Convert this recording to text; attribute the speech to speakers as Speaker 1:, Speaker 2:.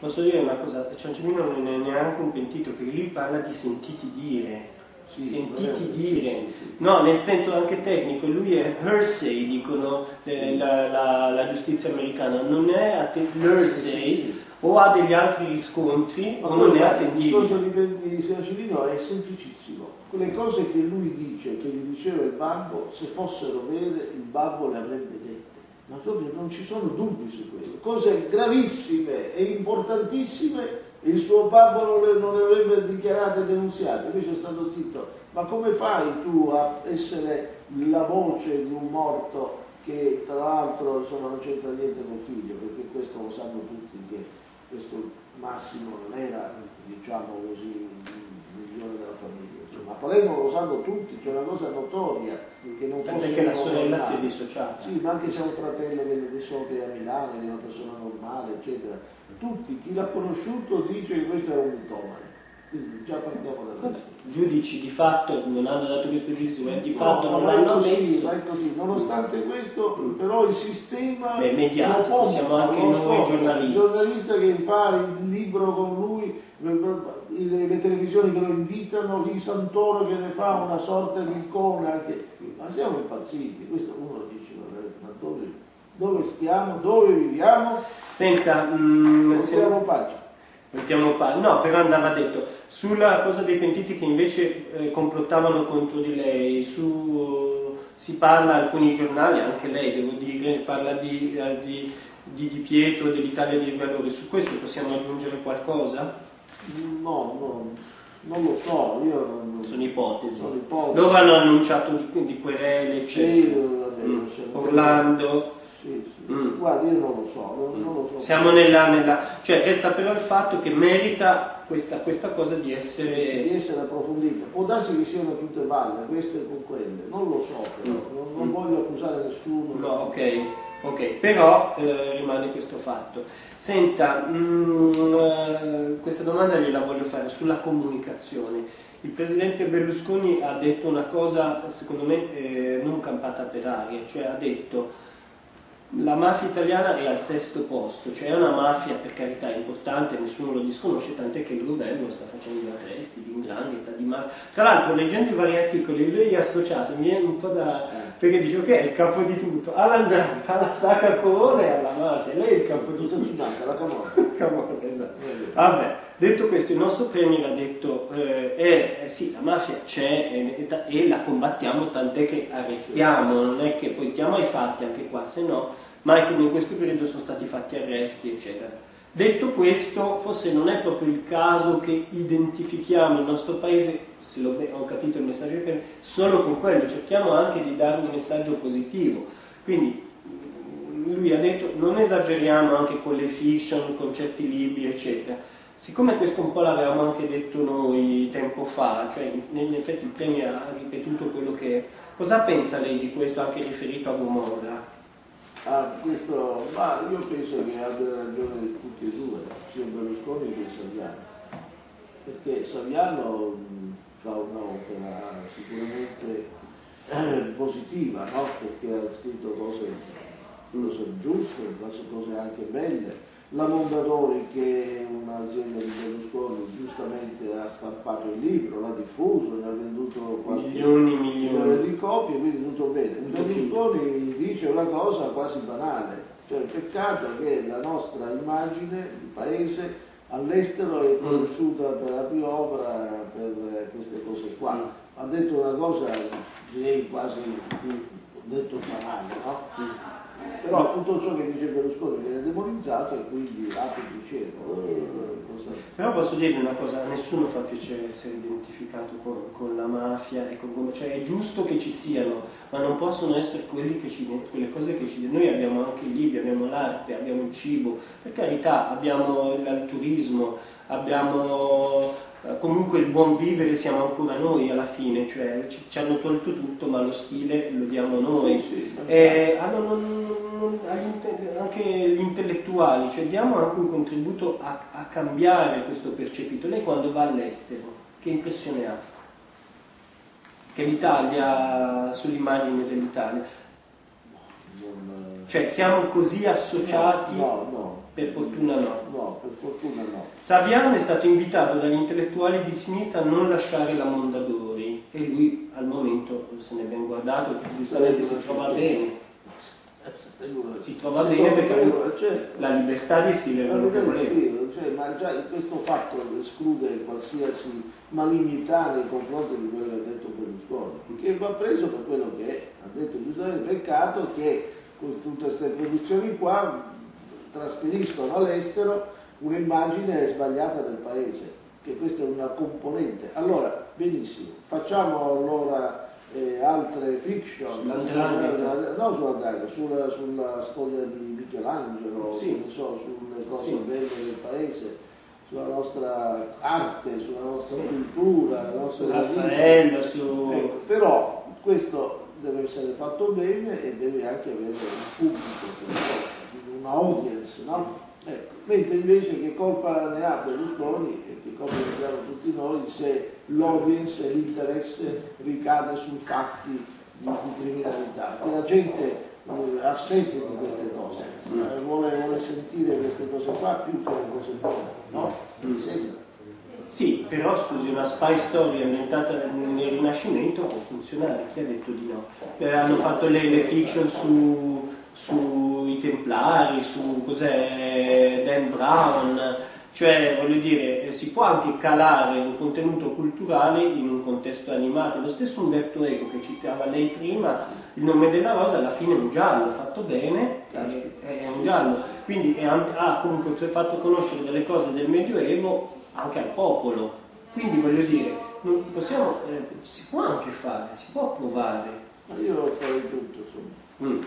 Speaker 1: Posso dire una cosa, Ciancimino non è neanche un pentito, perché lui parla di sentiti dire. Sì, sentiti dire, no, nel senso anche tecnico, lui è hearsay, dicono eh, la, la, la, giustizia americana, non è hearsay, o ha degli altri riscontri o non è attendibile.
Speaker 2: Il discorso di, di Ciancimino è semplicissimo. Quelle cose che lui dice, che gli diceva il babbo, se fossero vere, il babbo le avrebbe proprio non ci sono dubbi su questo. Cose gravissime e importantissime il suo babbo non le, non le avrebbe dichiarate e denunziate, invece è stato zitto. Ma come fai tu a essere la voce di un morto che tra l'altro non c'entra niente col figlio, perché questo lo sanno tutti che questo Massimo non era, diciamo così, il migliore della famiglia. Insomma, a Palermo lo sanno tutti, c'è una cosa notoria che non
Speaker 1: fosse che la sorella si è dissociata.
Speaker 2: Sì, ma anche c'è un fratello che è sopra a Milano, che è una persona normale, eccetera tutti, chi l'ha conosciuto dice che questo era un mitomane. Quindi già partiamo da questo.
Speaker 1: Giudici di fatto non hanno dato questo giudizio, ma di fatto no, non l'hanno
Speaker 2: così,
Speaker 1: messo.
Speaker 2: Ma è così. Nonostante questo, però il sistema
Speaker 1: Beh, mediatico, siamo anche noi giornalisti.
Speaker 2: Il giornalista che fa il libro con lui, le, le, televisioni che lo invitano, di Santoro che ne fa una sorta di icona. Che... Ma siamo impazziti, questo uno dice, ma dove, dove stiamo, dove viviamo?
Speaker 1: Senta, mh,
Speaker 2: mettiamo pace.
Speaker 1: Mettiamo pace. No, però andava detto, sulla cosa dei pentiti che invece eh, complottavano contro di lei, su, si parla, alcuni giornali, anche lei devo dire, parla di, eh, di, di, di Pietro, dell'Italia dei valori, su questo possiamo aggiungere qualcosa?
Speaker 2: No, no, non lo so, io non...
Speaker 1: Sono ipotesi.
Speaker 2: Sono ipotesi.
Speaker 1: Loro hanno annunciato di, di querele, eccetera.
Speaker 2: Sì, mm.
Speaker 1: Orlando.
Speaker 2: Sì, sì. Mm. Guardi, io non lo so, non, non lo so.
Speaker 1: Siamo nella, nella, cioè resta però il fatto che merita questa, questa cosa di essere...
Speaker 2: Sì, di essere approfondita. Può darsi che siano tutte valle, queste con quelle, non lo so però, mm. non, non, voglio accusare nessuno.
Speaker 1: No, ok, ok, però eh, rimane questo fatto. Senta, mh, mm, eh, questa domanda gliela voglio fare sulla comunicazione. Il presidente Berlusconi ha detto una cosa, secondo me, eh, non campata per aria, cioè ha detto la mafia italiana è al sesto posto, cioè è una mafia per carità importante, nessuno lo disconosce, tant'è che il governo sta facendo arresti di ingrangheta, di mafia. Tra l'altro leggendo i vari articoli, lui è associato, mi viene un po' da... perché dice ok, è il capo di tutto, all'andrangheta, alla sacra corona e alla mafia, lei è il capo di tutto.
Speaker 2: Manca la camorra.
Speaker 1: camorra, esatto. Vabbè, detto questo, il nostro premier ha detto, eh, eh, eh, sì, la mafia c'è e, e la combattiamo, tant'è che arrestiamo, non è che poi stiamo ai fatti anche qua, se no mai come in questo periodo sono stati fatti arresti, eccetera. Detto questo, forse non è proprio il caso che identifichiamo il nostro paese, se ho capito il messaggio solo con quello, cerchiamo anche di dare un messaggio positivo. Quindi lui ha detto non esageriamo anche con le fiction, con certi libri, eccetera. Siccome questo un po' l'avevamo anche detto noi tempo fa, cioè in effetti il Premier ha ripetuto quello che è, cosa pensa lei di questo anche riferito a Gomorra?
Speaker 2: Ah, questo, ma io penso che abbia ragione tutti e due, sia Berlusconi che Saviano, perché Saviano fa un'opera sicuramente eh, positiva, no? perché ha scritto cose, cose giuste, cose anche belle, la Mondadori che è un'azienda di Berlusconi giustamente ha stampato il libro, l'ha diffuso, ne ha venduto
Speaker 1: milioni, milioni
Speaker 2: di copie, quindi tutto bene. Berlusconi dice una cosa quasi banale, cioè peccato che la nostra immagine di paese all'estero è conosciuta per la più opera per queste cose qua. Mm. Ha detto una cosa direi quasi detto banale, no? Mm però tutto ciò che dice Berlusconi viene demonizzato e quindi apre il cielo.
Speaker 1: Però posso dirvi una cosa, a nessuno fa piacere essere identificato con, con la mafia, e con, cioè è giusto che ci siano, ma non possono essere ci, quelle cose che ci Noi abbiamo anche i libri, abbiamo l'arte, abbiamo il cibo, per carità abbiamo il turismo, abbiamo comunque il buon vivere siamo ancora noi alla fine, cioè ci, ci hanno tolto tutto ma lo stile lo diamo noi. Sì, e, hanno, non, non, anche gli intellettuali, cioè diamo anche un contributo a, a cambiare questo percepito. Lei quando va all'estero, che impressione ha? Che l'Italia, sull'immagine dell'Italia?
Speaker 2: Non,
Speaker 1: Cioè siamo così associati?
Speaker 2: No, no.
Speaker 1: Per fortuna no.
Speaker 2: No, per fortuna no.
Speaker 1: Saviano è stato invitato dagli intellettuali di sinistra a non lasciare la Mondadori e lui al momento se ne abbiamo guardato, giustamente si trova bene. Si trova bene perché ha
Speaker 2: cioè,
Speaker 1: la libertà di scrivere
Speaker 2: La
Speaker 1: quello che voleva.
Speaker 2: scrivere, cioè, ma già questo fatto esclude qualsiasi malignità nei confronti di quello che ha detto Berlusconi, che va preso per quello che è. Ha detto giustamente peccato che con tutte queste produzioni qua trasferiscono all'estero un'immagine sbagliata del paese, che questa è una componente. Allora, benissimo, facciamo allora eh, altre fiction, no sull'Andrangheta, sulla, sulla storia di Michelangelo,
Speaker 1: Sì.
Speaker 2: so, sulle cose
Speaker 1: Sì.
Speaker 2: belle del paese, sulla nostra arte, sulla nostra
Speaker 1: Sì.
Speaker 2: cultura, la nostra
Speaker 1: Raffaello, su...
Speaker 2: Ecco, però questo deve essere fatto bene e deve anche avere un pubblico, una audience, no? Ecco, Mentre invece che colpa ne ha Berlusconi e che colpa ne abbiamo tutti noi se l'audience e l'interesse ricade sui fatti di, di criminalità, che la gente eh, ha sete di queste cose, eh, vuole, vuole sentire queste cose qua più che le cose buone, no? Mi sembra.
Speaker 1: Sì, però scusi, una spy story ambientata nel, Rinascimento può funzionare, chi ha detto di no? Eh, hanno fatto le, le fiction su, sui Templari, su cos'è Dan Brown, cioè voglio dire, eh, si può anche calare un contenuto culturale in un contesto animato. Lo stesso Umberto Eco che citava lei prima, il nome della rosa alla fine è un giallo, fatto bene, è, un giallo, quindi è ha comunque fatto conoscere delle cose del Medioevo anche al popolo. Quindi voglio dire, possiamo, eh, si può anche fare, si può provare.
Speaker 2: Ma io farei tutto, insomma.
Speaker 1: Mm.